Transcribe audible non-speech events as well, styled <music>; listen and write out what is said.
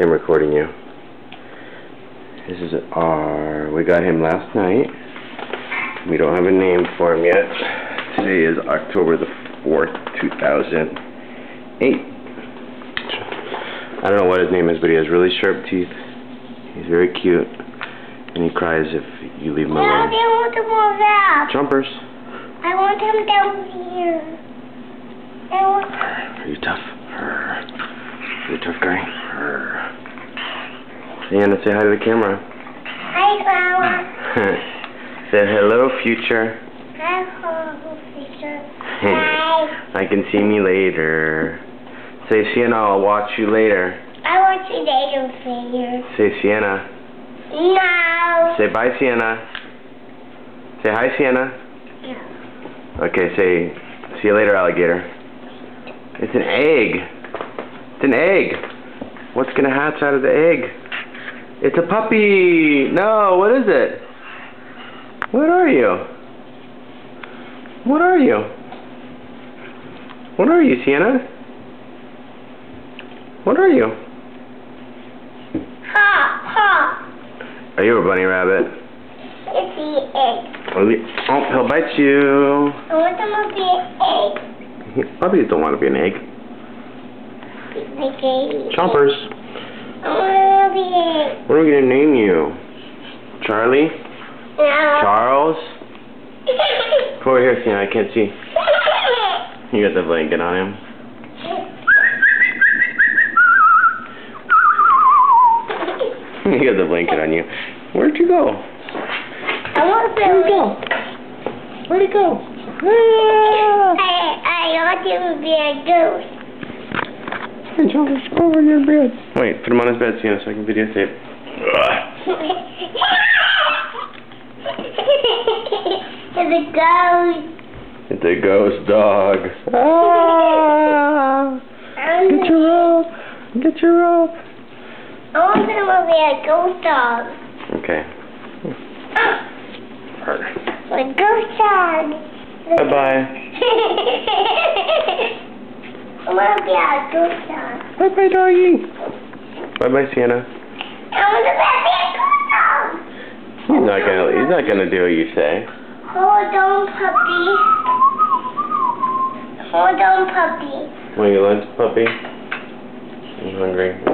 I'm recording you. This is our, we got him last night. We don't have a name for him yet. Today is October the 4th, 2008. I don't know what his name is, but he has really sharp teeth. He's very cute. And he cries if you leave him No, I alone. want him back. Jumpers. I want him down here. I want... Are you tough? Are you a tough guy? Sienna, say hi to the camera. Hi, Flower. <laughs> say hello, future. Hi, Flower. Fisher. Hi. I can see me later. Say, Sienna, I'll watch you later. I want you later, figure. Say, Sienna. No. Say bye, Sienna. Say hi, Sienna. No. Okay, say, see you later, alligator. It's an egg. It's an egg. What's gonna hatch out of the egg? It's a puppy. No, what is it? What are you? What are you? What are you, Sienna? What are you? Ha, ha. Are you a bunny rabbit? It's the egg. Oh, he- he'll bite you. I want to be an egg. Puppies don't want to be an egg. Like. Chompers. I want to be an egg. What are we gonna name you? Charlie? No. Charles? <laughs> Come over here, Sienna. I can't see. You got the blanket on him. <laughs> you got the blanket on you. Where'd you go? I want to Where'd you go? Where'd he go? Ah! <laughs> I, I want to be a goose. Hey, Charles, go over in your bed. Wait, put him on his bed, Sienna, so I can videotape. it's a ghost. It's a ghost dog. Ah! Get your rope. Get your rope. I want him to be a ghost dog. Okay. A ghost dog. Bye-bye. <laughs> I want to be a ghost dog. Bye-bye, doggy. Bye-bye, Sienna. I want to be a ghost. He's not gonna. He's not gonna do what you say. Hold on, puppy. Hold on, puppy. Want your lunch, puppy? I'm hungry.